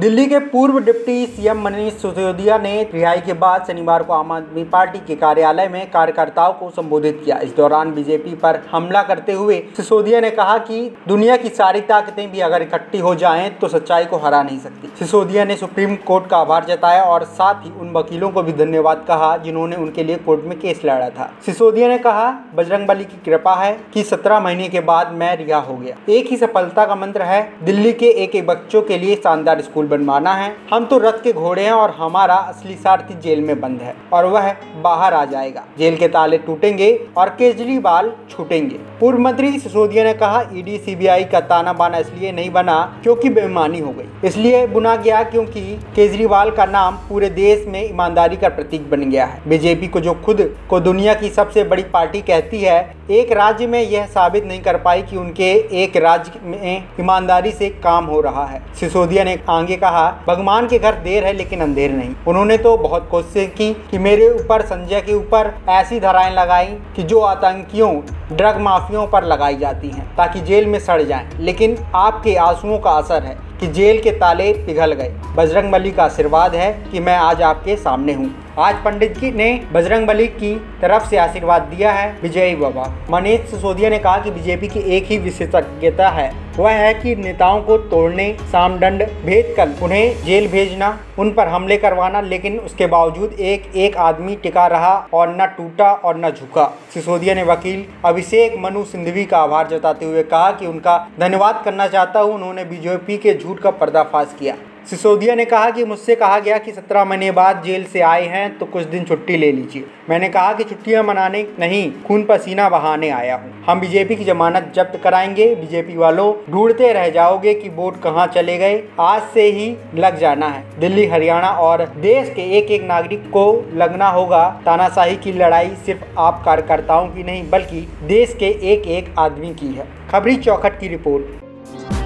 दिल्ली के पूर्व deputy CM Manish Sisodia ने रिहाई के बाद शनिवार को आम आदमी पार्टी के कार्यालय में कार्यकर्ताओं को संबोधित किया। इस दौरान बीजेपी पर हमला करते हुए सिसोदिया ने कहा कि दुनिया की सारी ताकतें भी अगर इकट्ठी हो जाएँ तो सच्चाई को हरा नहीं सकती। सिसोदिया ने सुप्रीम कोर्ट का आभार जताया और साथ ही उन वकीलों को भी धन्यवाद कहा जिन्होंने उनके लिए कोर्ट में केस लड़ा था। सिसोदिया ने कहा, बजरंग की कृपा है की सत्रह महीने के बाद मैं रिहा हो गया। एक ही सफलता का मंत्र है, दिल्ली के एक एक बच्चों के लिए शानदार स्कूल बनवाना है। हम तो रथ के घोड़े हैं और हमारा असली सारथी जेल में बंद है और वह बाहर आ जाएगा। जेल के ताले टूटेंगे और केजरीवाल छूटेंगे। पूर्व मंत्री सिसोदिया ने कहा, ईडी, सीबीआई का ताना बाना इसलिए नहीं बना क्योंकि बेईमानी हो गई। इसलिए बुना गया क्योंकि केजरीवाल का नाम पूरे देश में ईमानदारी का प्रतीक बन गया है। बीजेपी को जो खुद को दुनिया की सबसे बड़ी पार्टी कहती है, एक राज्य में यह साबित नहीं कर पाई कि उनके एक राज्य में ईमानदारी से काम हो रहा है। सिसोदिया ने आगे कहा, भगवान के घर देर है लेकिन अंधेर नहीं। उन्होंने तो बहुत कोशिश की कि मेरे ऊपर, संजय के ऊपर ऐसी धाराएँ लगाई कि जो आतंकियों, ड्रग माफियों पर लगाई जाती हैं, ताकि जेल में सड़ जाएँ। लेकिन आपके आंसुओं का असर है। कि जेल के ताले पिघल गए। बजरंग बली का आशीर्वाद है कि मैं आज आपके सामने हूँ। आज पंडित जी ने बजरंग बली की तरफ़ से आशीर्वाद दिया है विजयी बाबा। मनीष सिसोदिया ने कहा कि बीजेपी की एक ही विशेषज्ञता है। वह है कि नेताओं को तोड़ने, सामदंड भेद कर उन्हें जेल भेजना, उन पर हमले करवाना, लेकिन उसके बावजूद एक एक आदमी टिका रहा और न टूटा और न झुका। सिसोदिया ने वकील अभिषेक मनु सिंधवी का आभार जताते हुए कहा कि उनका धन्यवाद करना चाहता हूँ। उन्होंने बीजेपी के झूठ का पर्दाफाश किया। सिसोदिया ने कहा कि मुझसे कहा गया कि सत्रह महीने बाद जेल से आए हैं तो कुछ दिन छुट्टी ले लीजिए। मैंने कहा कि छुट्टियाँ मनाने नहीं, खून पसीना बहाने आया हूँ। हम बीजेपी की जमानत जब्त कराएँगे, बीजेपी वालों, ढूंढते रह जाओगे कि वोट कहाँ चले गए। आज से ही लग जाना है। दिल्ली, हरियाणा और देश के एक एक नागरिक को लगना होगा तानाशाही की लड़ाई सिर्फ़ आप कार्यकर्ताओं की नहीं, बल्कि देश के एक एक आदमी की है। खबरी चौखट की रिपोर्ट।